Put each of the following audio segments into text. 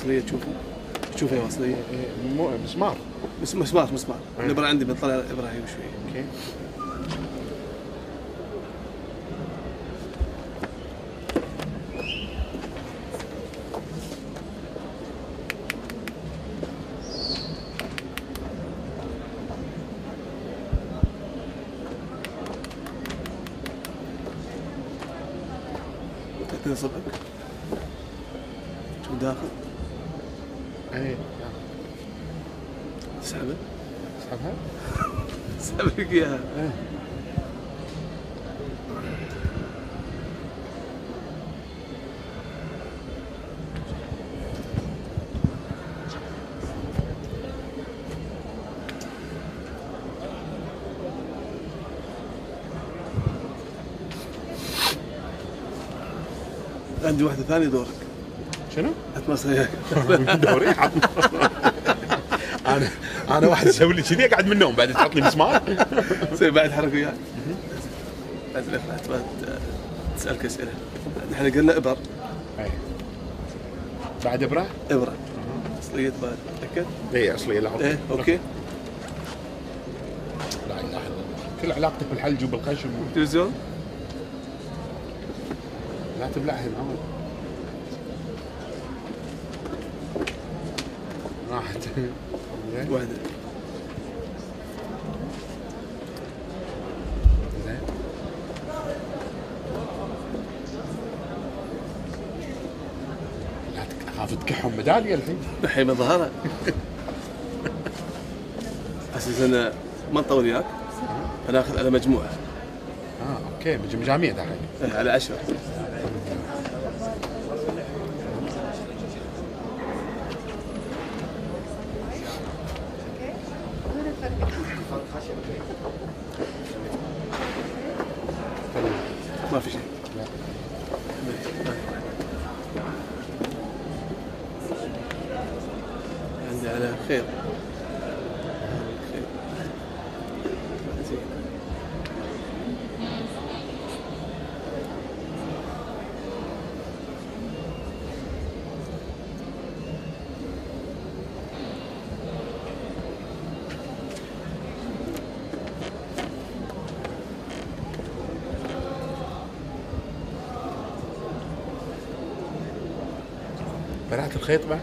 اصليه تشوفه تشوفها هي أصلية. إيه، مو مسمار مسمار مسمار الابره عندي بنطلع الابره هي شوي. أوكي. تاكد صبعك. شو داخل؟ سحبك اياها عندي واحدة ثانية دورك. شنو؟ اتمسك وياك دوري؟ أنا أنا واحد يسوي لي كذي أقعد من النوم بعد تحط لي مسمار. سوي بعد حركة وياك. بعد تسألك أسئلة. إحنا قلنا إبر. أي. بعد إبرة؟ إبرة. أصلية تبغى تتأكد؟ اي اصلي لا إيه OK. لا إله إلا الله. كل علاقتك بالحلج وبالخشم تلفزيون لا تبلعها محمد راحت. تك- اخاف تكحهم ميدالية الحين الحين ظهرها أساس أنا ما نطول وياك فناخذ على مجموعة. آه أوكي مجاميع دحين على عشرة. في شيء عندي على خير. بلعت الخيط بعد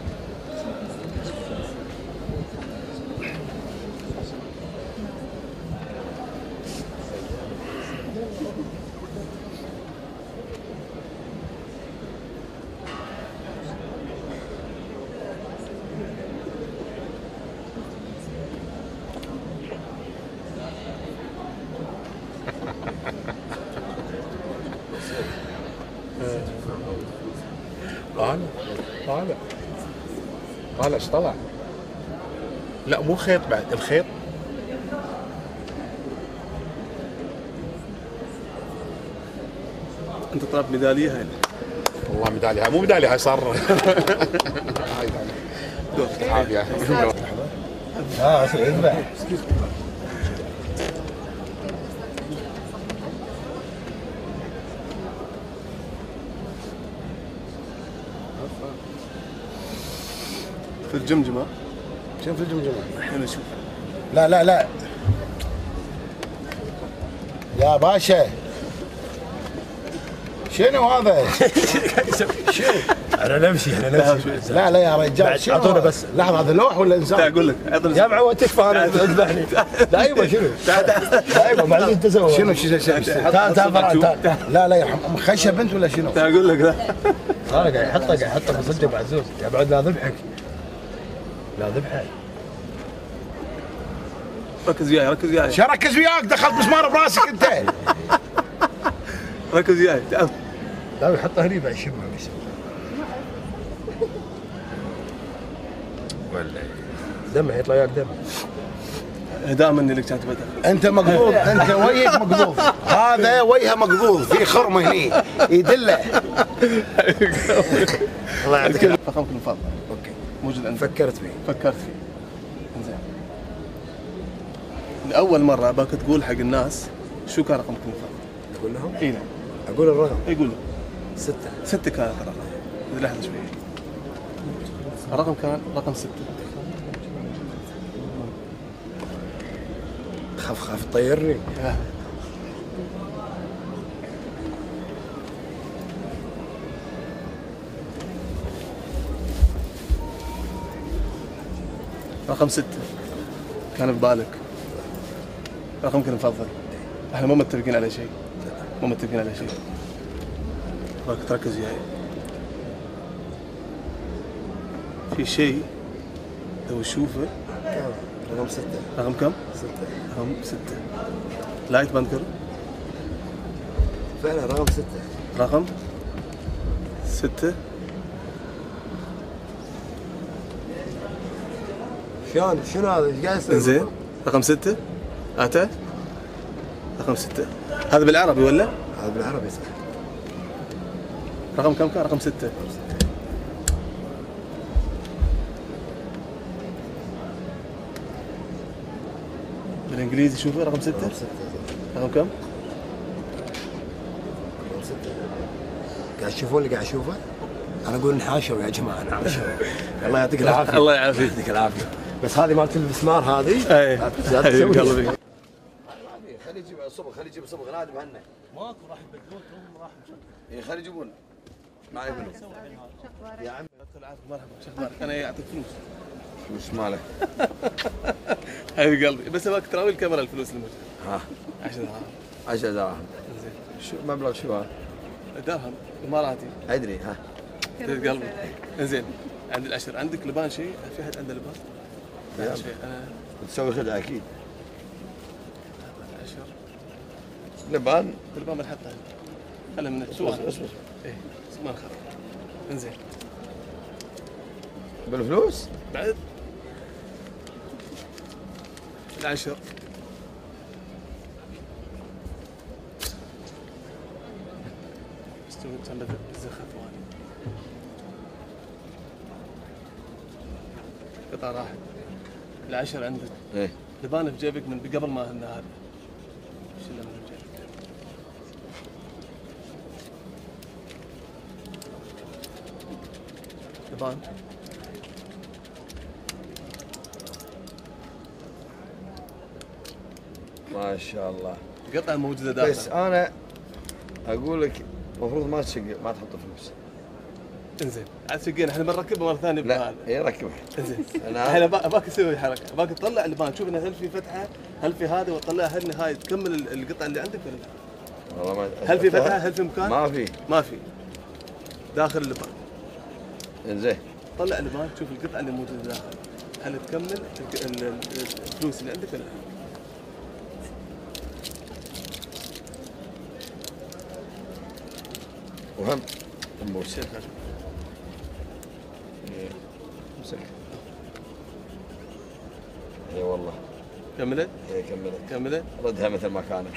طالع طالع. طالع إيش طلع؟ لا مو خيط بعد الخيط. أنت طلبت ميداليه هاي. والله ميداليه هاي مو ميداليه هاي صار. هاي دور عافيه في الجمجمه شوف في الجمجمه الحين أشوف لا لا لا. يا باشا. شنو هذا؟ شنو؟ أنا نمشي إحنا لا نمشي. لا لا يا رجال شنو أعطونا هذا؟ بس. لحظة هذا لوح ولا إنسان؟ أقول لك يا معود تكفى أنا. اذبحني دايما شنو؟ دايما ما عندي تسوي شنو شو شو- شو- تعال تعال تعال. لا لا يرحم خشب أنت ولا شنو؟ أقول لك لا. أنا قاعد يحطه قاعد يحطه بصدق بعزوز يا بعد لا ذبحك. لا ذبحك. ركز وياي ركز وياي. شو ركز وياك؟ دخلت مسمار براسك انت. ركز وياي. تعال. لا يحطه هني بعد يشمه بس ولا دمه يطلع وياك دم هداء مني لك كانت بدل أنت مقبوض أنت وجهك مقبوض. هذا وجهه مقبوض في خرمه هني. يدله. الله يعطيك رقمك المفضل OK. موجود عندك. فكرت فيه. فكرت فيه. زين لأول مرة باك تقول حق الناس شو كان رقمك المفضل؟ تقول لهم؟ إي نعم. أقول الرقم. يقول ستة. ستة كانت الرقم لحظة شوي. الرقم كان رقم ستة. خاف خاف تطيرني آه. رقم ستة. كان ببالك رقمك المفضل إحنا مو متفقين على شيء. مو متفقين على شيء. ابغاك تركز وياي في شيء لو تشوفه رقم ستة. رقم كم؟ ستة. رقم ستة. لايت بنكر فعلا رقم ستة. رقم ستة. شلون؟ شنو هذا؟ إيش قاعد يصير؟ انزين رقم ستة. أتى رقم ستة. هذا بالعربي ولا؟ هذا بالعربي صح رقم كم كان؟ رقم ستة. بالإنجليزي شوفه رقم ستة. رقم ستة رقم كم؟ رقم ستة. قاعد تشوفون اللي قاعد اشوفه؟ أنا أقول انحاشوا يا جماعة انحاشوا الله يعطيك العافية. الله يعافيك. يعطيك العافية. بس هذه مالت المسمار هذه؟ أي. لا تسوي. حبيب قلبي. خليه يجيب صبغ خليه يجيب صبغ نادي بهنا ماكو راح يبدلون توهم راح اي خليه يجيبون ما يبون يا عمي. مرحبا شو أخبارك؟ أنا يعطيك فلوس. وش مالك؟ حبيب قلبي. بس أبغاك تراوي الكاميرا الفلوس الموجودة ها. 10 دراهم. 10 دراهم. زين. شو مبلغ شو هذا؟ درهم. اماراتي أدري ها. حبيب قلبي. إنزين. عند العشر. عندك لبان شيء؟ في احد عنده لبان؟ نعم. شيء أنا تسوي خدعة أكيد. العشر. لبان؟ اللبان بنحطه خله من سؤال إيه ما نخاف انزين. بالفلوس؟ بعد. العشر بدأ الزخات وهذه. قطع راحت. العشر عندك. إيه. لبان في جيبك من قبل ما هذا. شيله لبان ما شاء الله. قطعة موجودة داخل. بس أنا أقول لك المفروض ما تشق ما تحط فلوس. إنزين. عاد شقينا إحنا بنركبها مرة ثانية لا اي ركبها. إنزين. أنا اباك تسوي حركة. اباك تطلع اللبان تشوف انه هل في فتحة هل في هذا وتطلعها هل نهاية تكمل ال- القطعة اللي عندك ولا لا؟ والله ما هل في فتحة هل في مكان؟ ما في. ما في. داخل اللبان إنزين. طلع اللبان تشوف القطعة اللي موجودة داخل. هل تكمل؟ الفلوس اللي عندك ولا لا؟ وهم. امسك اي والله. كملت؟ اي كملت. كملت؟ ردها مثل ما كانت.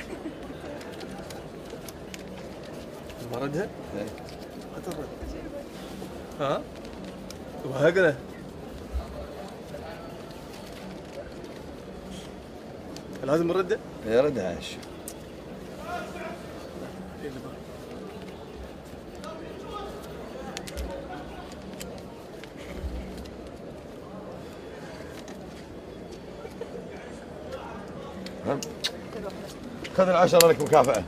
إيه. لا ترد. ها؟ وهكذا. لازم نرده اي ردها إيش هم. خذ العشرة لك مكافأة.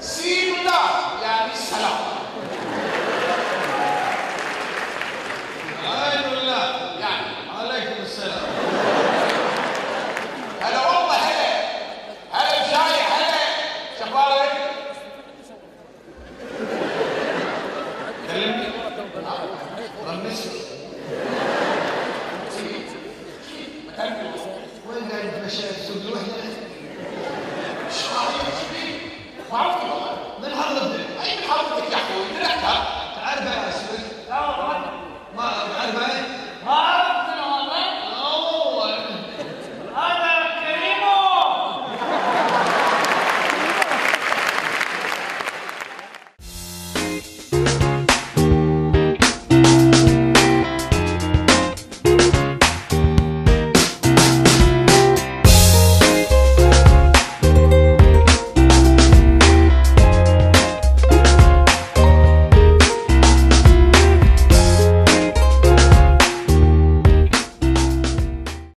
سين دال يعني. سلام عليكم السلام. هلا والله هلا. هلا بشاي هلا. شبابك كلمني. رمسني وين قاعد تمشي